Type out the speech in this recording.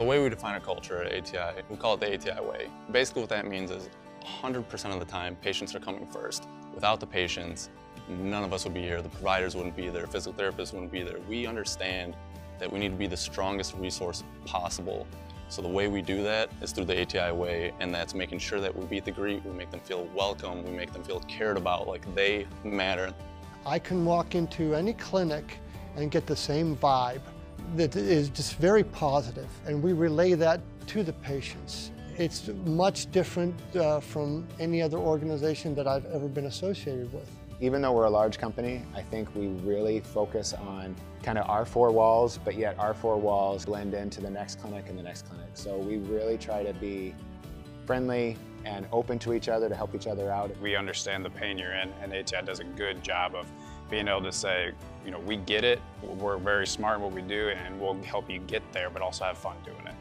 The way we define a culture at ATI, we call it the ATI way. Basically what that means is 100% of the time, patients are coming first. Without the patients, none of us would be here. The providers wouldn't be there, physical therapists wouldn't be there. We understand that we need to be the strongest resource possible. So the way we do that is through the ATI way, and that's making sure that we beat the greet, we make them feel welcome, we make them feel cared about, like they matter. I can walk into any clinic and get the same vibe that is just very positive, and we relay that to the patients. It's much different uh, from any other organization that I've ever been associated with. Even though we're a large company, I think we really focus on kind of our four walls, but yet our four walls blend into the next clinic and the next clinic. So we really try to be friendly and open to each other to help each other out. We understand the pain you're in, and ATI does a good job of being able to say, you know, we get it, we're very smart in what we do, and we'll help you get there, but also have fun doing it.